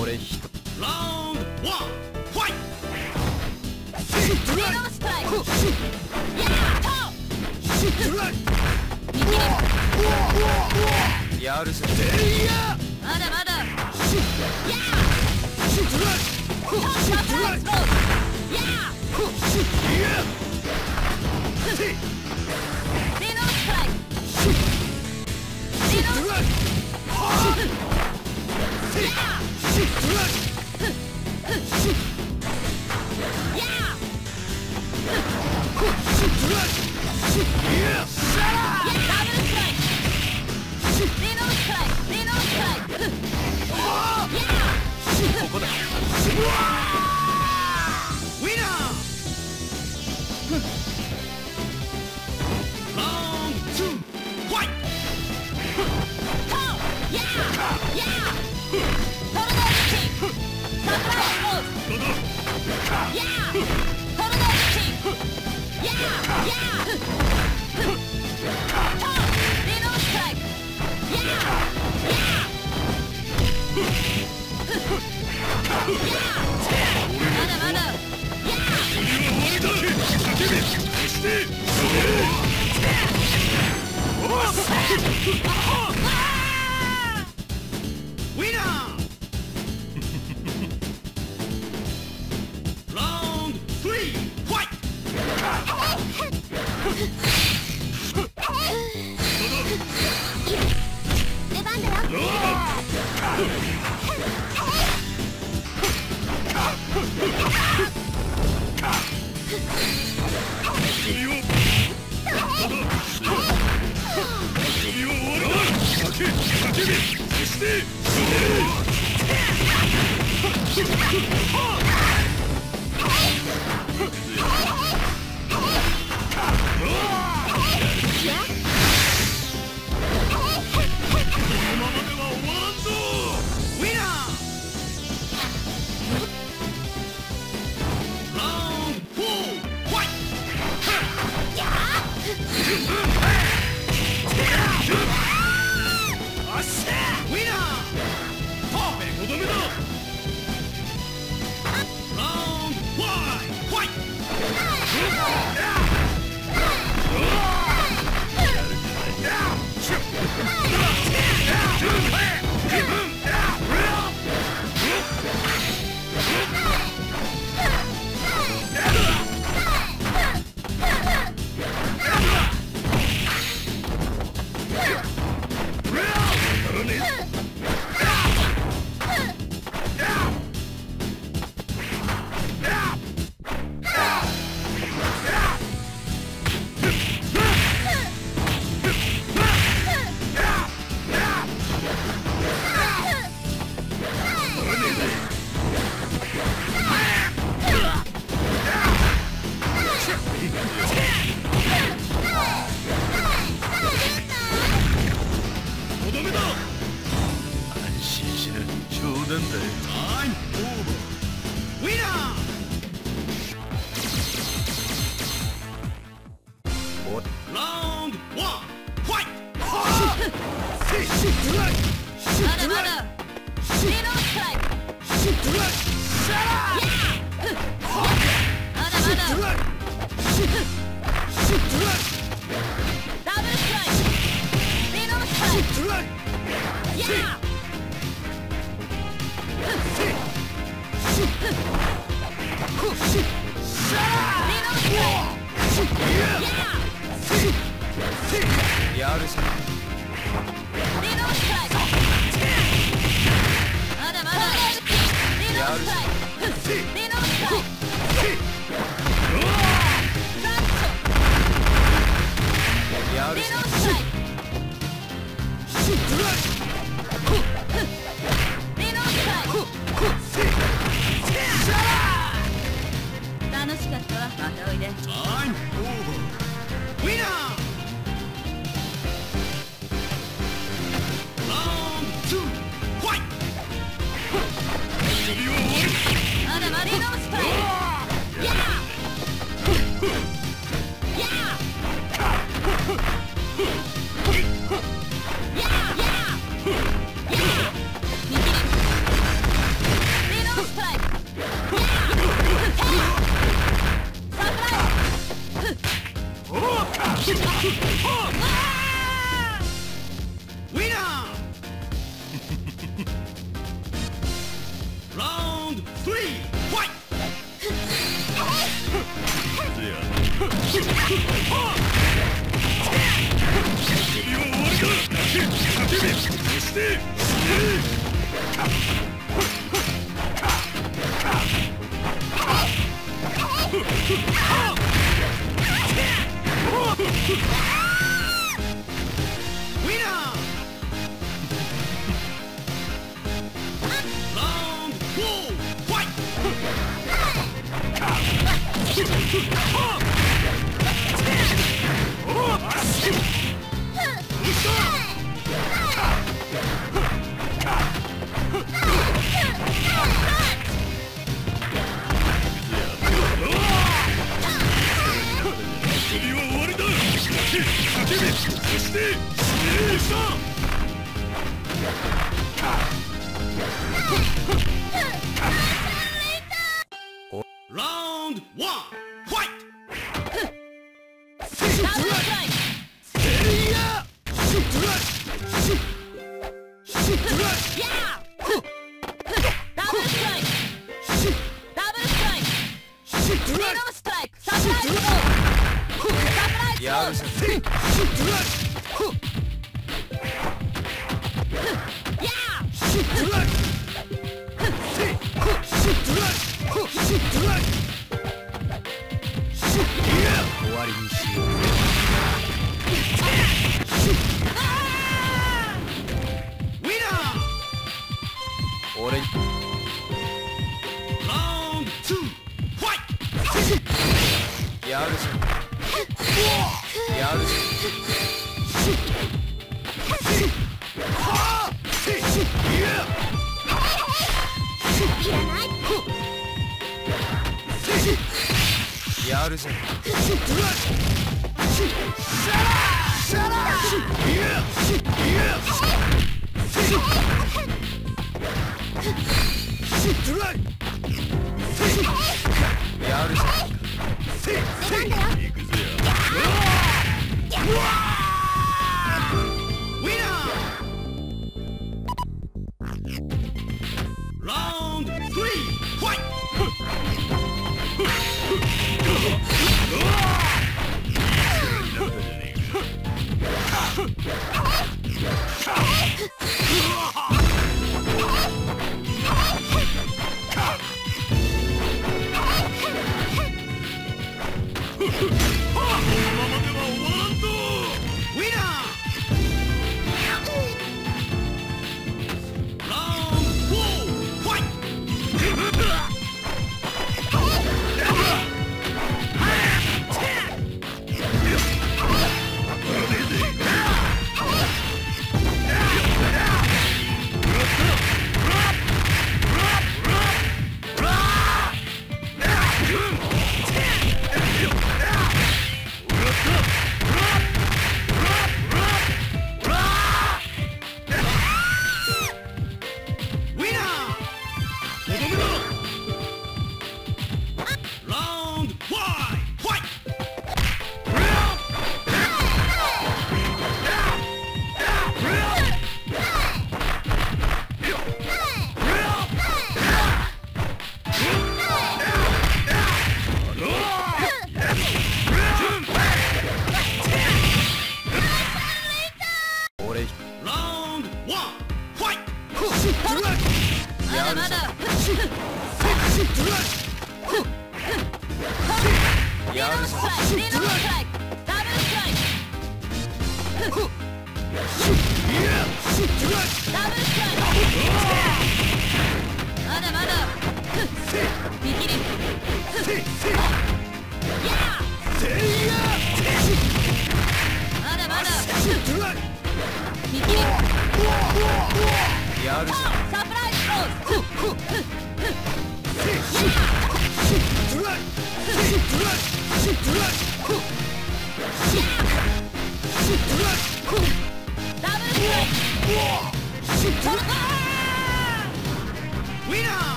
俺一ラウンドワンファイレノストライクやーやるぜまだまだやートサプライズボールやーレノストライクレノスやーやーダブルストライクレノストライクレノストライクやーここだルダブルストライクレノストライクやーレノストライク Steve! Steve!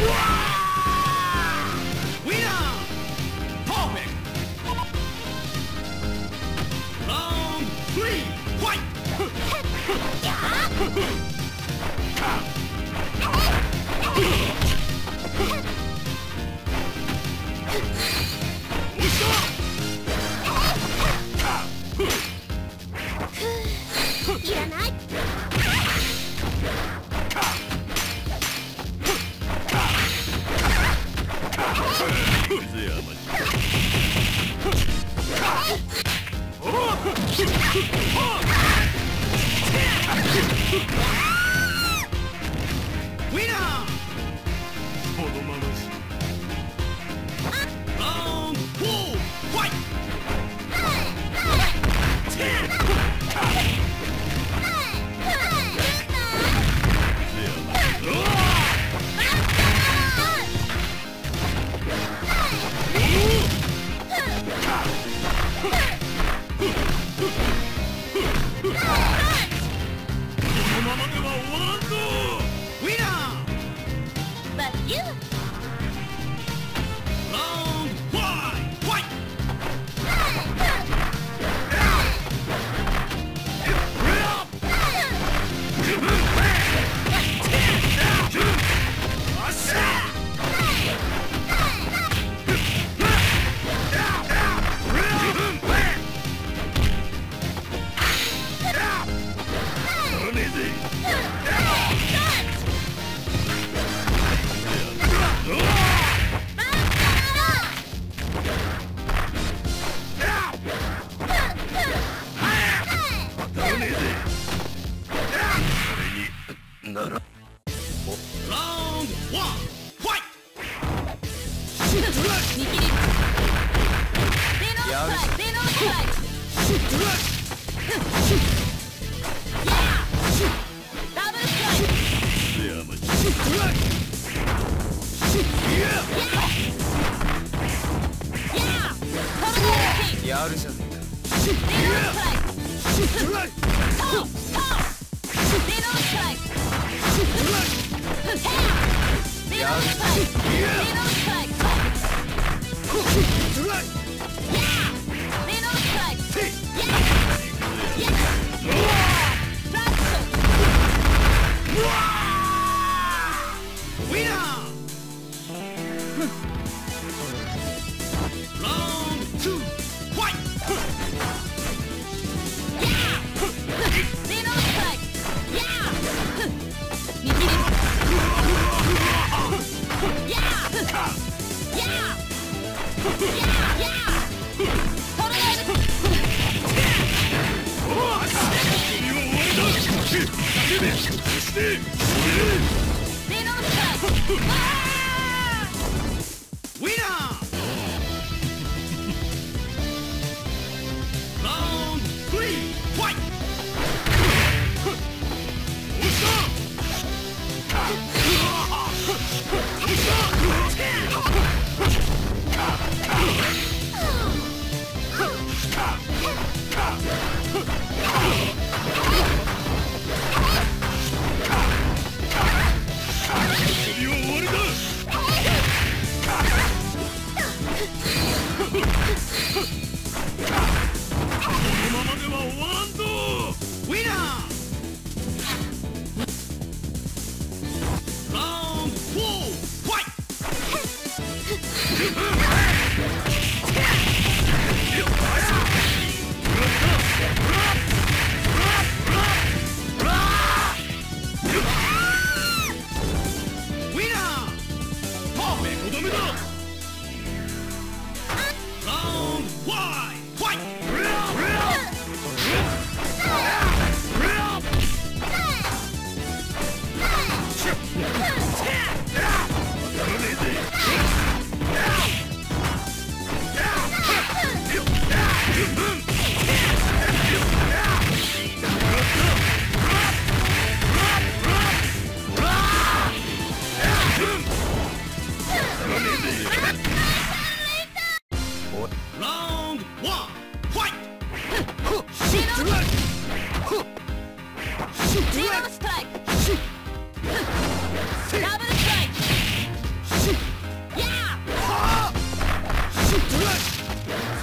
ウュー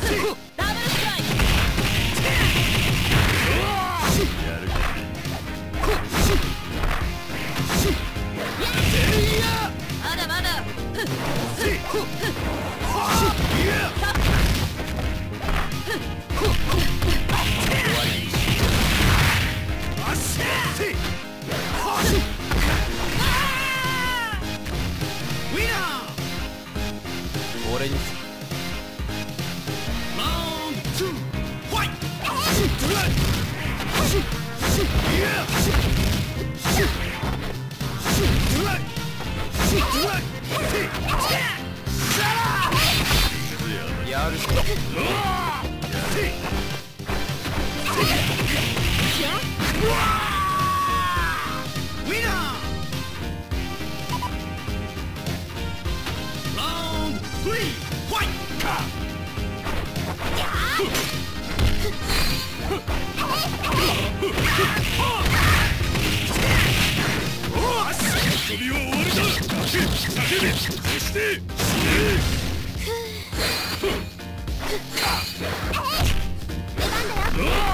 그 리. 出番だよ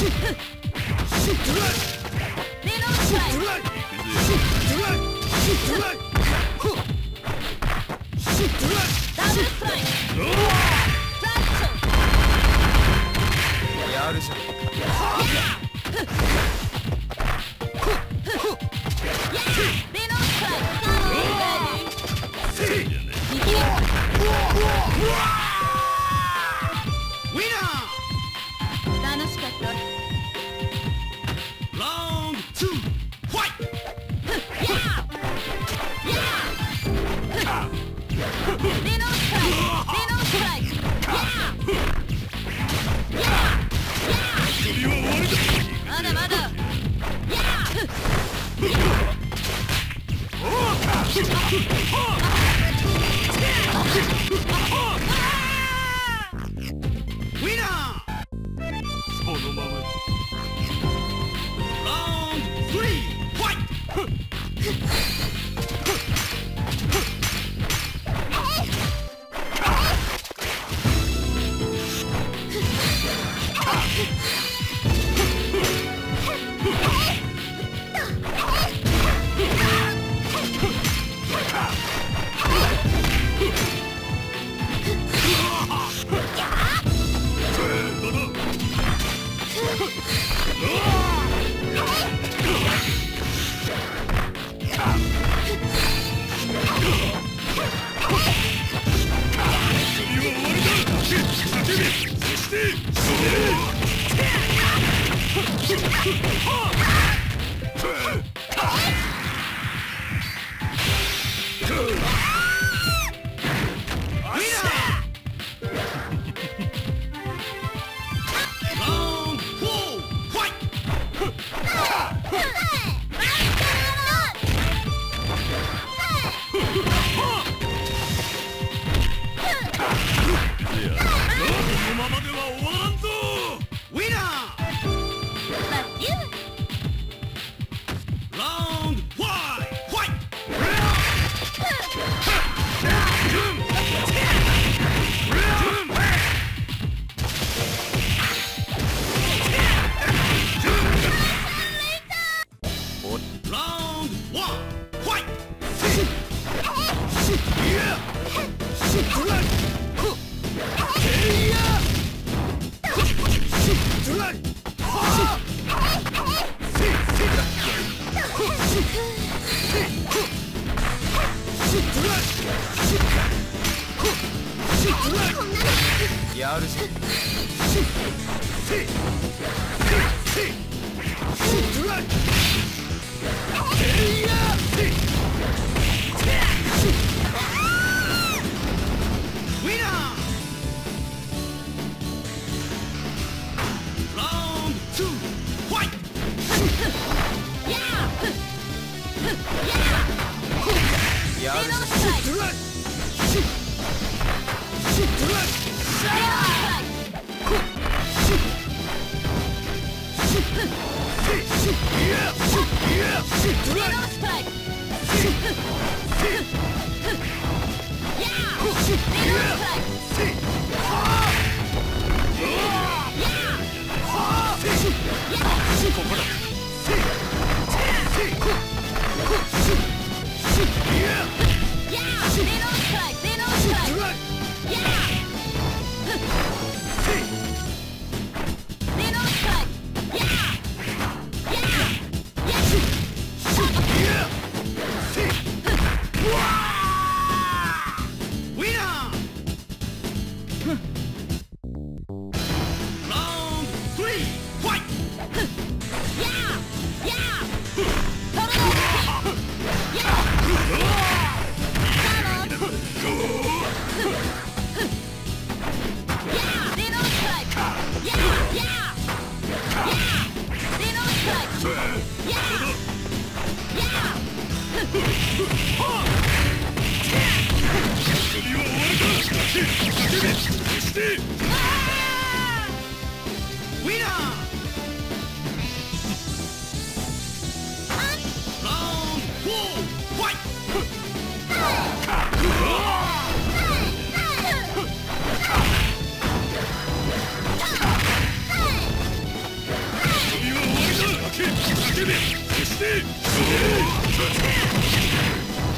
レ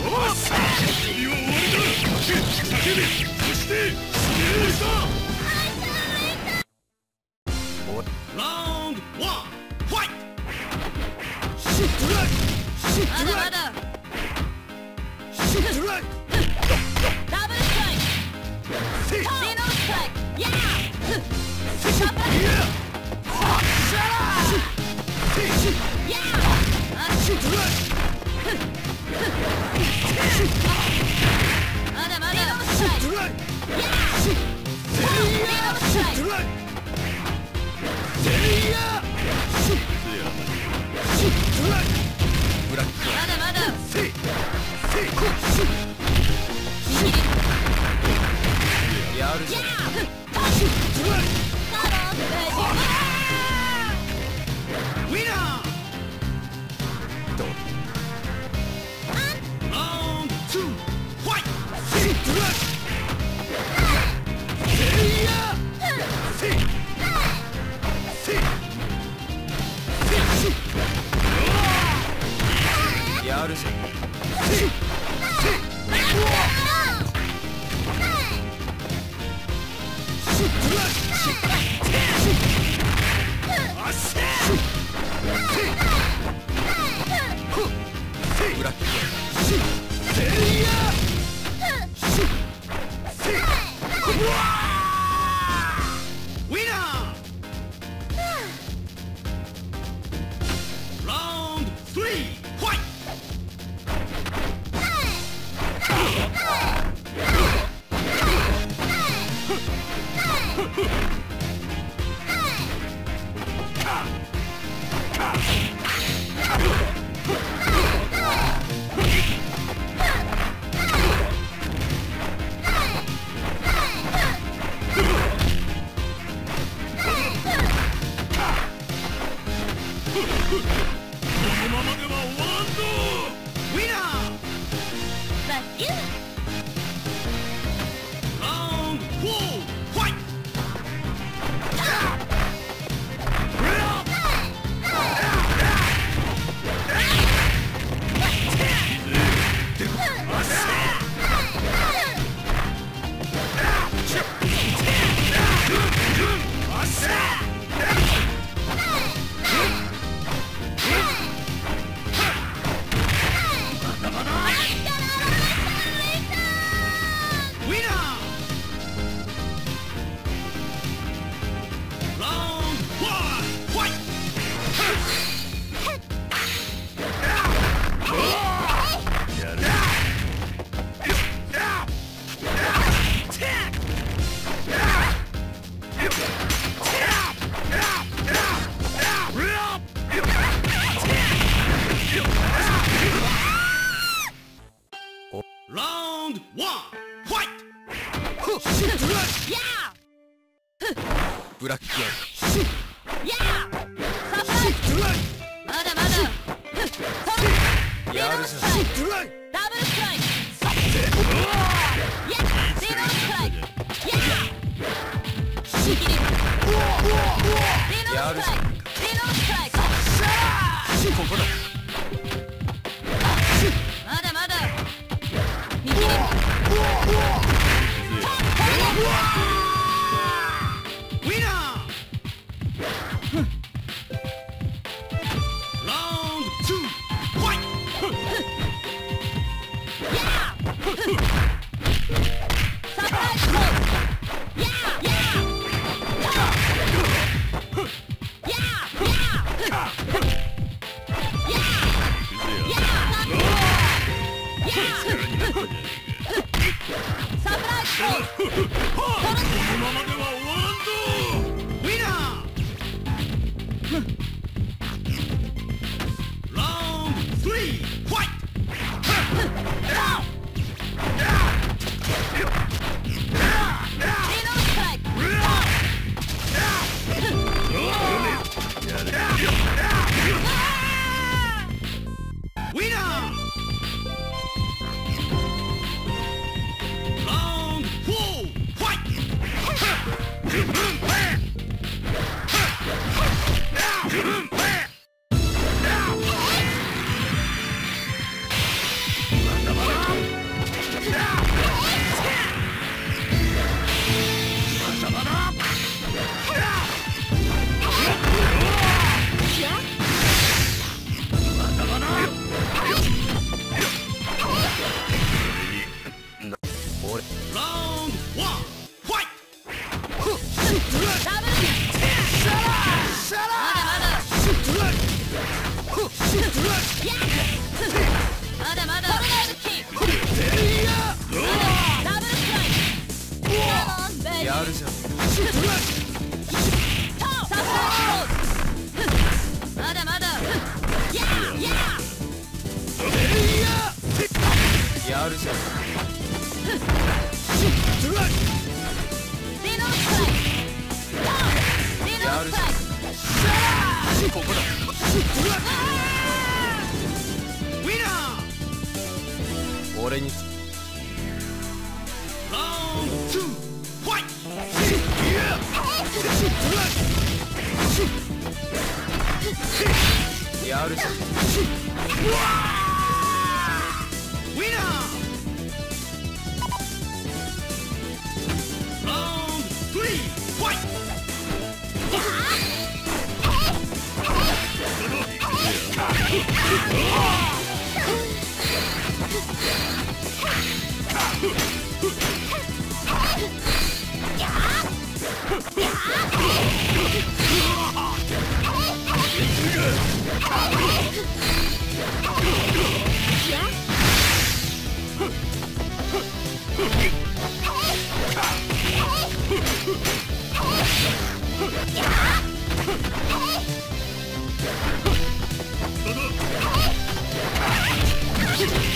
首を終わりだ叫べそし。て死ねるぞ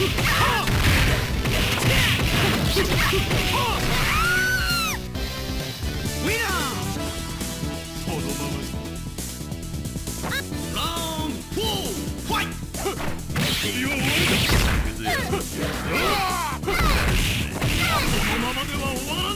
このままでは終わら